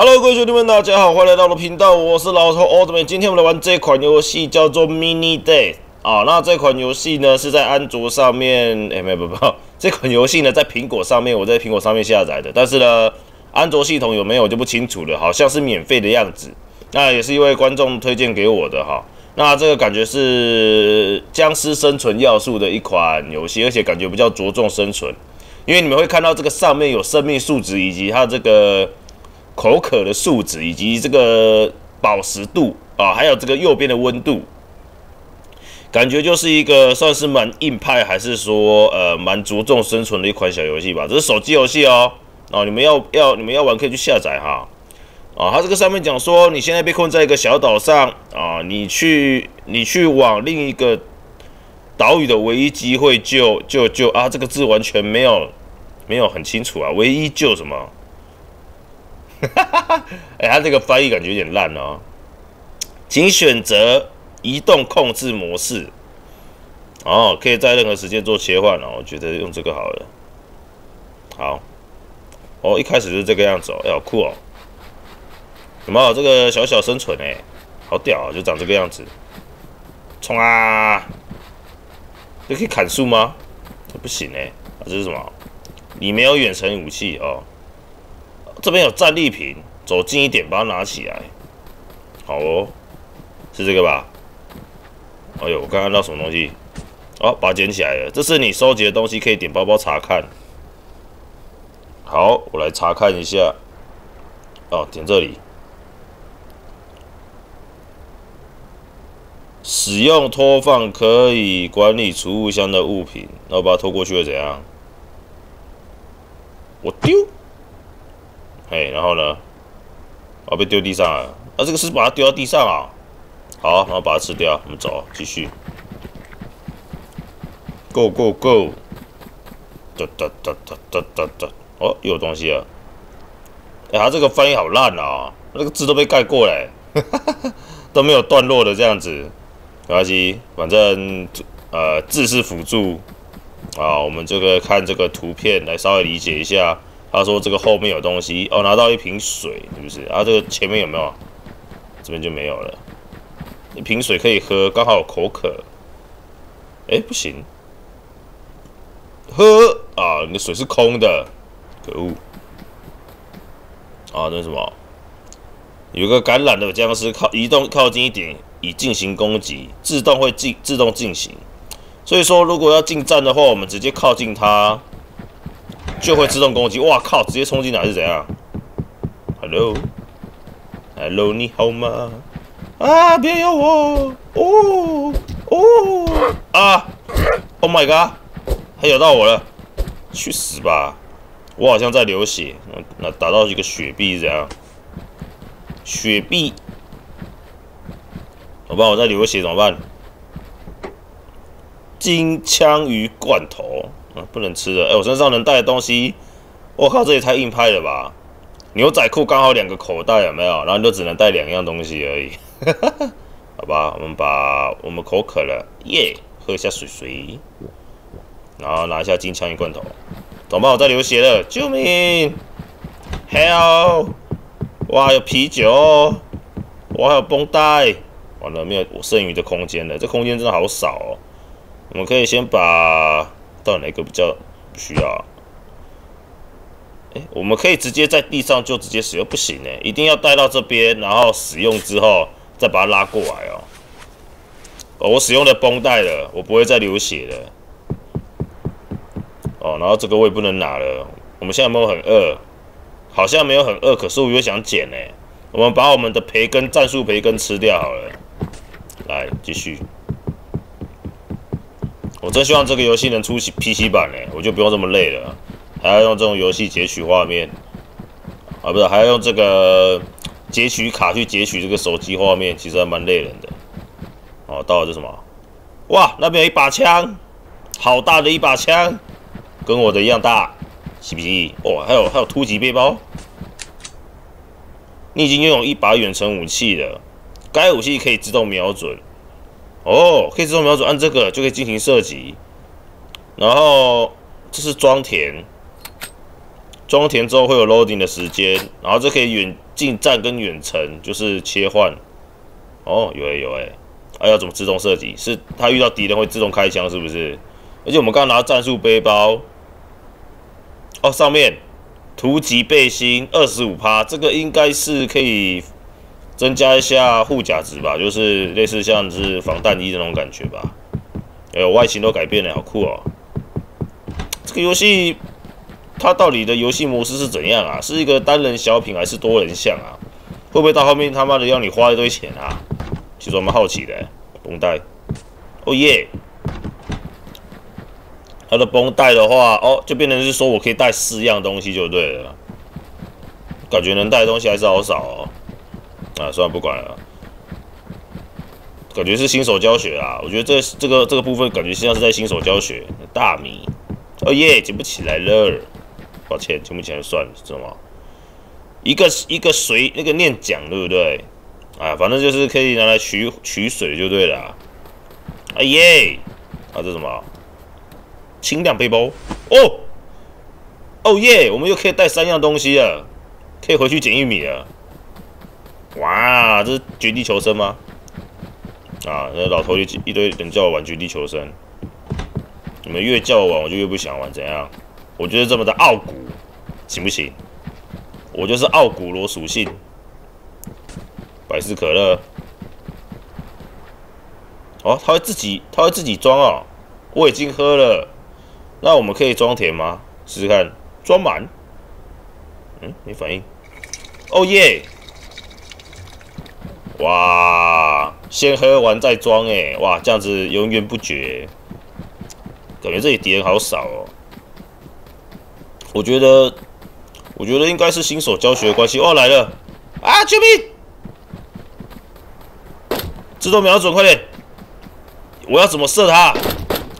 Hello，各位兄弟们，大家好，欢迎来到我的频道，我是老头奥特曼。今天我们来玩这款游戏，叫做 Mini Day 啊。那这款游戏呢是在安卓上面，哎，没有不不，这款游戏呢在苹果上面，我在苹果上面下载的，但是呢，安卓系统有没有我就不清楚了，好像是免费的样子。那也是一位观众推荐给我的哈。那这个感觉是僵尸生存要素的一款游戏，而且感觉比较着重生存，因为你们会看到这个上面有生命数值以及它这个。口渴的数值以及这个饱食度啊，还有这个右边的温度，感觉就是一个算是蛮硬派，还是说呃蛮着重生存的一款小游戏吧。这是手机游戏哦，哦，你们要要你们要玩可以去下载哈。啊，它这个上面讲说，你现在被困在一个小岛上啊，你去你去往另一个岛屿的唯一机会救救救啊，这个字完全没有没有很清楚啊，唯一救什么？哈哈哈！哎，他这个翻译感觉有点烂哦。请选择移动控制模式。哦，可以在任何时间做切换哦。我觉得用这个好了。好。哦，一开始就是这个样子哦。哎，好酷哦。有没有这个小小生存哎？好屌啊！就长这个样子。冲啊！这可以砍树吗？不行哎。这是什么？你没有远程武器哦。这边有战利品，走近一点把它拿起来。好哦，是这个吧？哎呦，我刚看到什么东西？哦，把它捡起来了。这是你收集的东西，可以点包包查看。好，我来查看一下。哦，点这里。使用拖放可以管理储物箱的物品。那我把它拖过去会怎样？我丢。哎，然后呢？我被丢地上了。啊，这个是把它丢到地上啊。好，然后把它吃掉。我们走，继续。Go go go！哒哒哒哒哒哒哒。哦，有东西了。哎，它这个翻译好烂啊！那个字都被盖过嘞，都没有段落的这样子。没关系，反正呃字是辅助啊。我们这个看这个图片来稍微理解一下。他说：“这个后面有东西哦，拿到一瓶水，是不是？啊，这个前面有没有？这边就没有了。一瓶水可以喝，刚好口渴。哎，不行，喝啊！你的水是空的，可恶！啊，那什么？有个感染的僵尸靠移动靠近一点，以进行攻击，自动会进自动进行。所以说，如果要进站的话，我们直接靠近它。”就会自动攻击！哇靠，直接冲进来是怎样？Hello，Hello，你好吗？啊，别咬我！哦哦啊！Oh my god，还咬到我了！去死吧！我好像在流血。那打到一个雪碧是怎样？雪碧，好吧，我在流血怎么办？金枪鱼罐头。不能吃的，哎，我身上能带的东西，我靠，这也太硬派了吧！牛仔裤刚好两个口袋，有没有？然后你就只能带两样东西而已，好吧？我们把我们口渴了，耶，喝一下水水，然后拿一下金枪鱼罐头，怎么？我在流血了，救命！Help！哇，有啤酒，我还有绷带，完了没有剩余的空间了，这空间真的好少哦。我们可以先把。到底哪个比较需要？哎，我们可以直接在地上就直接使用，不行呢，一定要带到这边，然后使用之后再把它拉过来哦。哦，我使用的绷带了，我不会再流血了。哦，然后这个我也不能拿了。我们现在没有很饿？好像没有很饿，可是我又想捡呢。我们把我们的培根战术培根吃掉好了。来，继续。我真希望这个游戏能出 PC 版呢，我就不用这么累了，还要用这种游戏截取画面啊，不是还要用这个截取卡去截取这个手机画面，其实还蛮累人的。哦，到了这什么？哇，那边有一把枪，好大的一把枪，跟我的一样大，是不是？哦，还有还有突击背包，你已经拥有一把远程武器了，该武器可以自动瞄准。哦，可以自动瞄准，按这个就可以进行射击。然后这是装填，装填之后会有 loading 的时间，然后这可以远近战跟远程就是切换。哦，有诶有诶，啊要怎么自动射击？是他遇到敌人会自动开枪是不是？而且我们刚刚拿战术背包，哦上面突击背心二十五趴，这个应该是可以增加一下护甲值吧，就是类似像是防弹衣的那种感觉吧。哎呦，外形都改变了，好酷哦！这个游戏。它到底的游戏模式是怎样啊？是一个单人小品还是多人像啊？会不会到后面他妈的要你花一堆钱啊？其实我蛮好奇的。绷带，哦耶！它的绷带的话，哦，就变成是说我可以带四样东西就对了。感觉能带的东西还是好少哦。啊，算了，不管了。感觉是新手教学啊。我觉得这这个这个部分感觉像是在新手教学。大米，哦耶，捡不起来了。抱歉，捡不起来算了，知道吗？一个一个水，那个念奖，对不对？啊，反正就是可以拿来取取水就对了。哎耶！啊，这什么？轻量背包。哦，哦耶！我们又可以带三样东西了，可以回去捡玉米了。哇，这是绝地求生吗？啊，那老头一一堆人叫我玩绝地求生，你们越叫我玩，我就越不想玩，怎样？我觉得这么的傲骨行不行？我就是傲骨罗属性，百事可乐。哦，他会自己，他会自己装哦。我已经喝了，那我们可以装填吗？试试看，装满。嗯，没反应。哦耶！哇，先喝完再装哎，哇，这样子源源不绝。感觉这里敌人好少哦。我觉得，我觉得应该是新手教学的关系。哦，来了！啊，救命！自动瞄准，快点！我要怎么射他？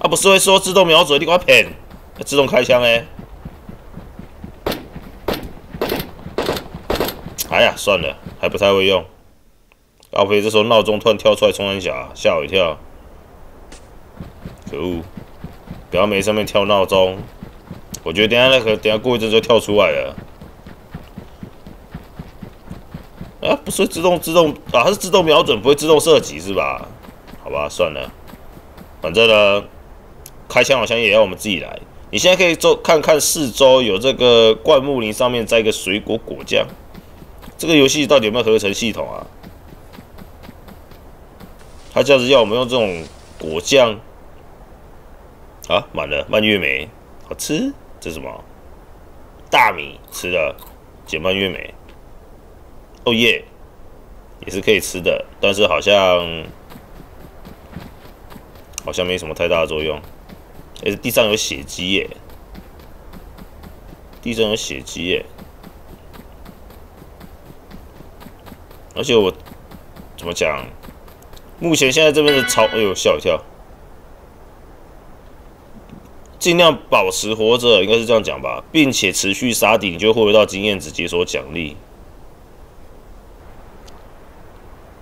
啊，不是会说自动瞄准，你给我骗！自动开枪哎！哎呀，算了，还不太会用。阿飞这时候闹钟突然跳出来，冲三下，吓我一跳。可恶！不要没上面跳闹钟。我觉得等下那个，等下过一阵就跳出来了。啊，不是自动自动啊，它是自动瞄准，不会自动射击是吧？好吧，算了，反正呢，开枪好像也要我们自己来。你现在可以做看看四周有这个灌木林上面摘一个水果果酱。这个游戏到底有没有合成系统啊？他这样子要我们用这种果酱啊，满了蔓越莓，好吃。这是什么？大米吃的，减慢月美。哦耶，也是可以吃的，但是好像好像没什么太大的作用。哎，地上有血迹耶，地上有血迹耶。而且我怎么讲？目前现在这边的草，哎呦吓我一跳。尽量保持活着，应该是这样讲吧，并且持续杀敌，你就会获得到经验值解锁奖励。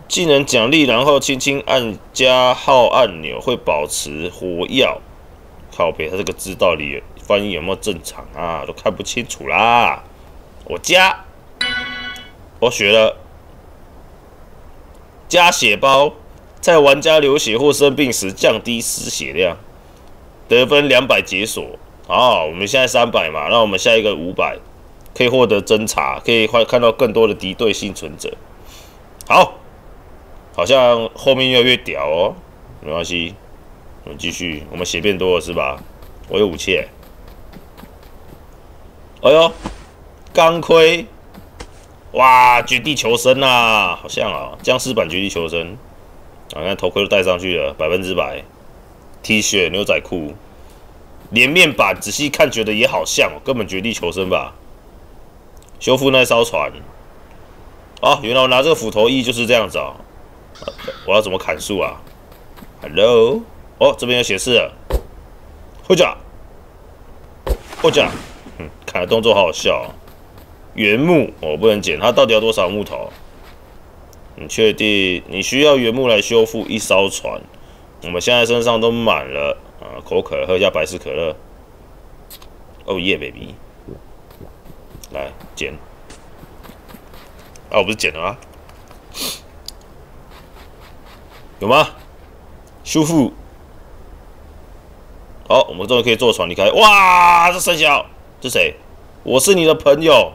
技能奖励，然后轻轻按加号按钮，会保持活药。靠背，他这个字到底翻译有没有正常啊？都看不清楚啦。我加，我学了，加血包，在玩家流血或生病时降低失血量。得分两百解锁好！我们现在三百嘛，那我们下一个五百，可以获得侦查，可以看看到更多的敌对幸存者。好，好像后面越越屌哦，没关系，我们继续，我们血变多了是吧？我有武器，哎呦，钢盔，哇，绝地求生啊，好像啊，僵尸版绝地求生，啊，看头盔都戴上去了，百分之百。T 恤、牛仔裤，连面板仔细看觉得也好像哦，根本绝地求生吧。修复那艘船，哦，原来我拿这个斧头意就是这样子哦。我要怎么砍树啊？Hello，哦，这边有显示了。回家，回家，嗯，砍的动作好好笑。哦原木我不能捡，它到底要多少木头？你确定你需要原木来修复一艘船？我们现在身上都满了啊！口渴，喝一下百事可乐。哦耶，baby！来捡。啊，我不是捡了吗？有吗？修复。好，我们终于可以坐船离开。哇，这生肖，这谁？我是你的朋友，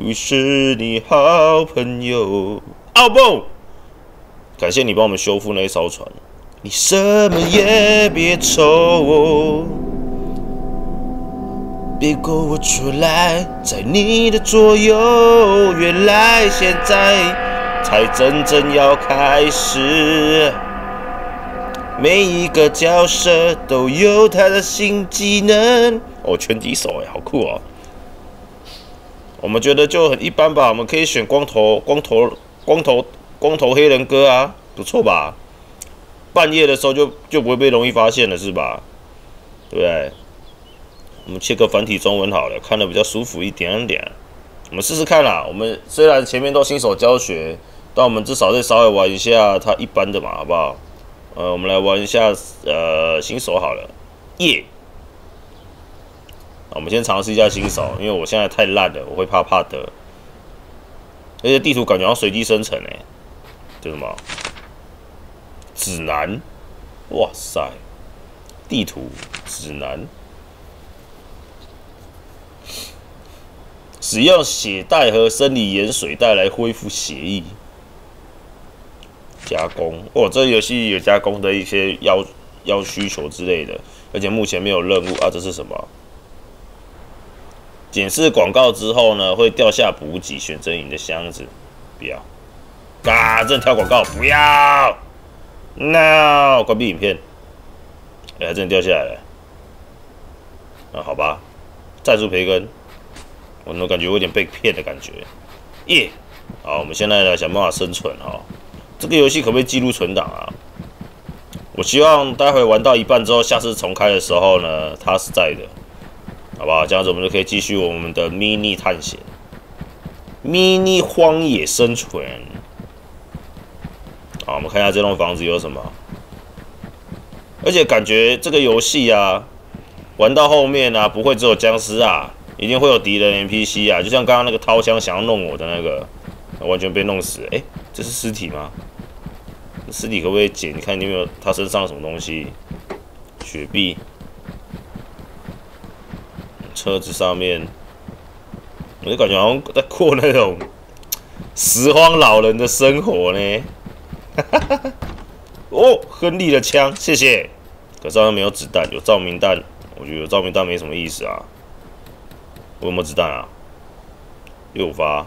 我是你好朋友。哦不，感谢你帮我们修复那一艘船。你什么也别愁，别勾我出来，在你的左右。原来现在才真正要开始，每一个角色都有他的新技能。哦，拳击手哎，好酷哦！我们觉得就很一般吧，我们可以选光头、光头、光头、光头黑人哥啊，不错吧？半夜的时候就就不会被容易发现了，是吧？对不对？我们切个繁体中文好了，看的比较舒服一点点。我们试试看啦。我们虽然前面都新手教学，但我们至少再稍微玩一下它一般的嘛，好不好？呃，我们来玩一下呃新手好了。耶！我们先尝试一下新手，因为我现在太烂了，我会怕怕的。而且地图感觉要随机生成诶，这什么？指南，哇塞！地图指南，使用血袋和生理盐水袋来恢复血液。加工，哦，这游戏有加工的一些要要需求之类的，而且目前没有任务啊。这是什么？检视广告之后呢，会掉下补给，选择你的箱子。不要，啊！这跳广告，不要。No，关闭影片。哎，真的掉下来了。啊，好吧，战术培根。我怎么感觉有点被骗的感觉？耶！好，我们现在来想办法生存哈。这个游戏可不可以记录存档啊？我希望待会玩到一半之后，下次重开的时候呢，它是在的，好不好？这样子我们就可以继续我们的 mini 探险，mini 荒野生存。好，我们看一下这栋房子有什么。而且感觉这个游戏啊，玩到后面啊，不会只有僵尸啊，一定会有敌人 NPC 啊。就像刚刚那个掏枪想要弄我的那个，完全被弄死。哎，这是尸体吗？尸体可不可以捡？你看你有没有他身上什么东西？雪碧。车子上面，我就感觉好像在过那种拾荒老人的生活呢。哦，亨利的枪，谢谢。可是好像没有子弹，有照明弹。我觉得有照明弹没什么意思啊。我有没有子弹啊？六发，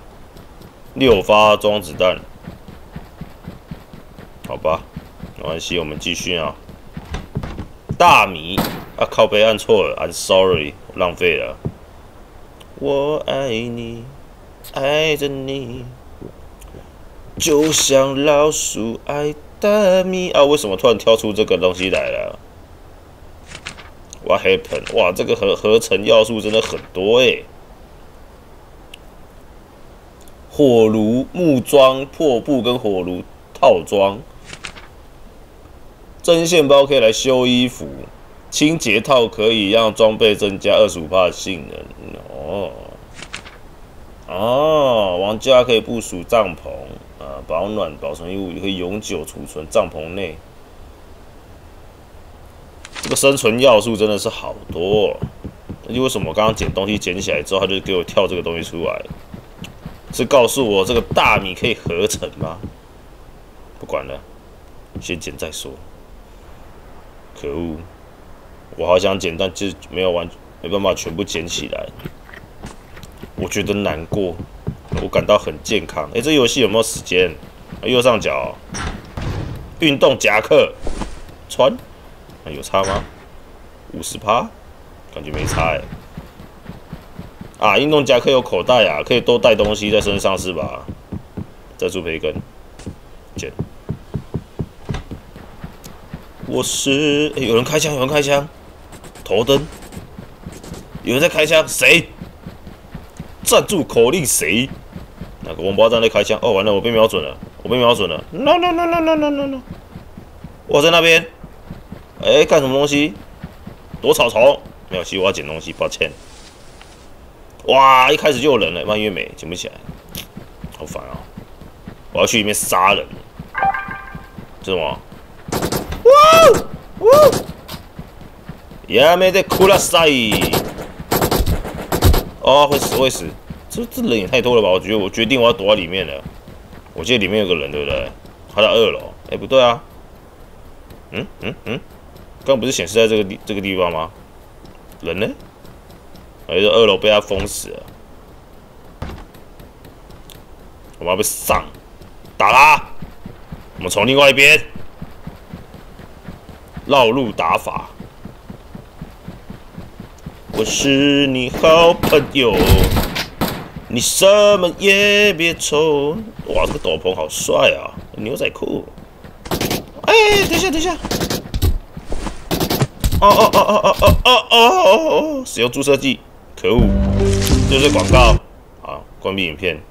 六发装子弹。好吧，没关系，我们继续啊。大米啊，靠背按错了，I'm sorry，浪费了。我爱你，爱着你。就像老鼠爱大米啊！为什么突然跳出这个东西来了？What happened？哇，这个合合成要素真的很多诶。火炉、木桩、破布跟火炉套装，针线包可以来修衣服，清洁套可以让装备增加二十五的性能。哦，哦，玩家可以部署帐篷啊。保暖保存衣物也可以永久储存帐篷内。这个生存要素真的是好多。那就为什么我刚刚捡东西捡起来之后，他就给我跳这个东西出来？是告诉我这个大米可以合成吗？不管了，先捡再说。可恶，我好想捡，但就是没有完，没办法全部捡起来。我觉得难过。我感到很健康。哎，这游戏有没有时间？右上角，运动夹克穿，啊有差吗？五十趴，感觉没差哎。啊，运动夹克有口袋啊，可以多带东西在身上是吧？再助培根，捡。我是，有人开枪，有人开枪，头灯，有人在开枪，谁？站住！口令谁？那个王八蛋在开枪。哦，完了，我被瞄准了，我被瞄准了。No no no no no no no no！我在那边。哎，干什么东西？躲草丛。没有，其实我要捡东西，抱歉。哇，一开始就有人了，蔓越莓捡不起来，好烦啊！我要去里面杀人。这什么？哇哇！亚美的库拉塞。哦，会死会死！这这人也太多了吧？我觉得我决定我要躲在里面了。我记得里面有个人，对不对？他在二楼。哎，不对啊。嗯嗯嗯，刚不是显示在这个地这个地方吗？人呢？还是二楼被他封死了？我们要被上打啦！我们从另外一边绕路打法。我是你好朋友，你什么也别愁。哇，这个斗篷好帅啊！牛仔裤。哎，等一下，等一下。哦哦哦哦哦哦哦哦哦！使用注射剂，可恶！这是广告。好，关闭影片。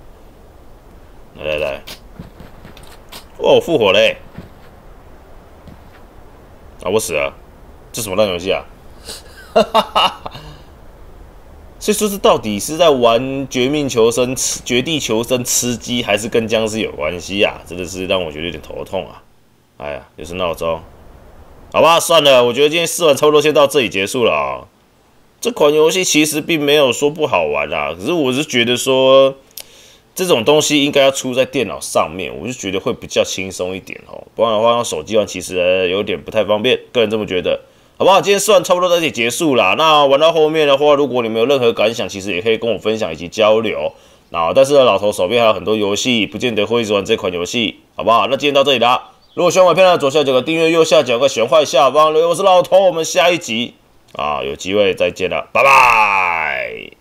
来来来。哦，复活嘞！啊，我死了。这什么烂游戏啊？哈哈哈！所以说，是到底是在玩《绝命求生》吃《绝地求生》吃鸡，还是跟僵尸有关系啊？真的是让我觉得有点头痛啊！哎呀，又是闹钟，好吧，算了，我觉得今天试玩差不多先到这里结束了啊。这款游戏其实并没有说不好玩啊，可是我是觉得说这种东西应该要出在电脑上面，我就觉得会比较轻松一点哦。不然的话，用手机玩其实有点不太方便，个人这么觉得。好不好？今天试玩差不多到这里结束啦。那玩到后面的话，如果你们有任何感想，其实也可以跟我分享以及交流。那但是呢老头手边还有很多游戏，不见得会一直玩这款游戏，好不好？那今天到这里啦。如果喜欢我片的左下角个订阅，右下角个喜欢下方留言。我是老头，我们下一集啊有机会再见了，拜拜。